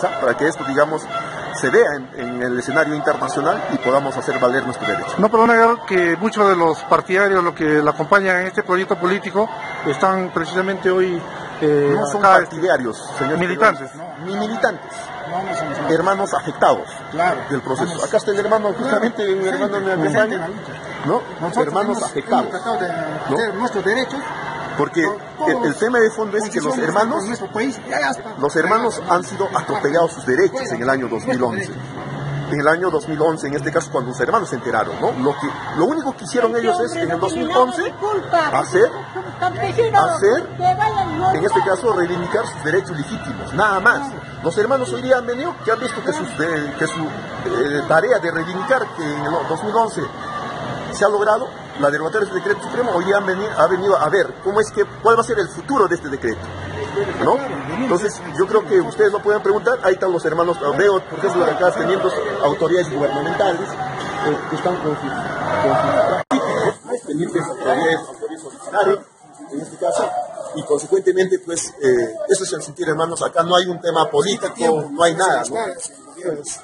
para que esto, digamos, se vea en, el escenario internacional y podamos hacer valer nuestro derecho. No puedo negar que muchos de los partidarios, lo que la acompañan en este proyecto político, están precisamente hoy... Eh, no son partidarios, señor. Militantes. Ni militantes. hermanos afectados del proceso. Acá está el hermano, justamente hermano me acompaña. ¿no? hermanos afectados. de nuestros derechos porque el, tema de fondo es que los hermanos, los hermanos han sido atropellados sus derechos en el año 2011. En el año 2011, en este caso, cuando los hermanos se enteraron, ¿no? Lo, que, lo único que hicieron ellos es, en el 2011, hacer, hacer, en este caso, reivindicar sus derechos legítimos, nada más. Los hermanos hoy día han venido, que han visto que, sus, que su eh, tarea de reivindicar que en el 2011 se ha logrado, la derogatoria de este decreto supremo hoy ha venido, ha venido a ver cómo es que, cuál va a ser el futuro de este decreto. ¿no? Entonces, yo creo que ustedes lo pueden preguntar, ahí están los hermanos, veo, por ejemplo, acá teniendo autoridades gubernamentales eh, que están con sus, autoridades, autoridades en este caso, y consecuentemente, pues, eh, eso es el sentir, hermanos, acá no hay un tema político, no hay nada, ¿no? Gracias.